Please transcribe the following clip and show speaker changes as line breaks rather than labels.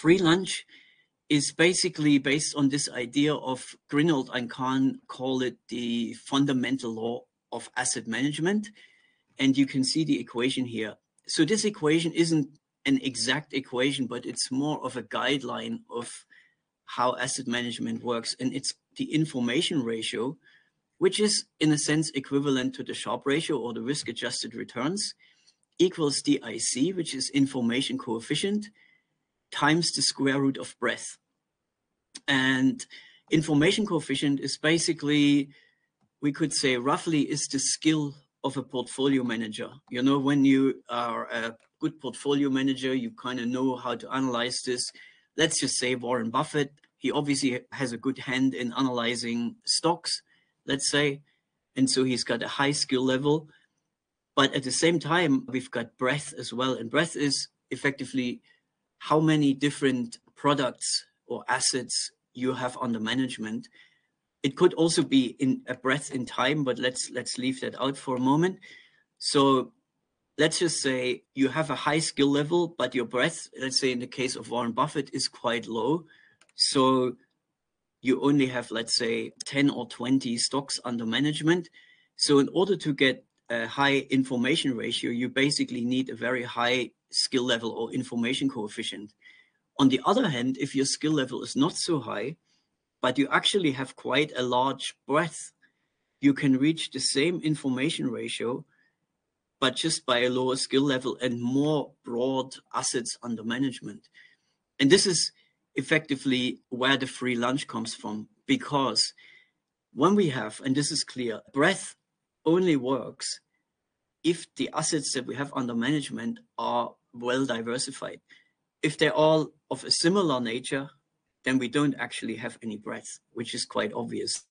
Free lunch is basically based on this idea of Grinold and Kahn call it the fundamental law of asset management. And you can see the equation here. So this equation isn't an exact equation, but it's more of a guideline of how asset management works. And it's the information ratio, which is in a sense equivalent to the Sharpe ratio or the risk adjusted returns equals the IC, which is information coefficient, times the square root of breadth. And information coefficient is basically, we could say roughly is the skill of a portfolio manager. You know, when you are a good portfolio manager, you kind of know how to analyze this. Let's just say Warren Buffett, he obviously has a good hand in analyzing stocks, let's say. And so he's got a high skill level. But at the same time, we've got breadth as well. And breadth is effectively how many different products or assets you have under management. It could also be in a breadth in time, but let's let's leave that out for a moment. So let's just say you have a high skill level, but your breadth, let's say in the case of Warren Buffett, is quite low. So you only have, let's say, 10 or 20 stocks under management. So in order to get a high information ratio, you basically need a very high skill level or information coefficient. On the other hand, if your skill level is not so high, but you actually have quite a large breadth, you can reach the same information ratio, but just by a lower skill level and more broad assets under management. And this is effectively where the free lunch comes from, because when we have, and this is clear, breadth only works if the assets that we have under management are well diversified. If they're all of a similar nature, then we don't actually have any breadth, which is quite obvious.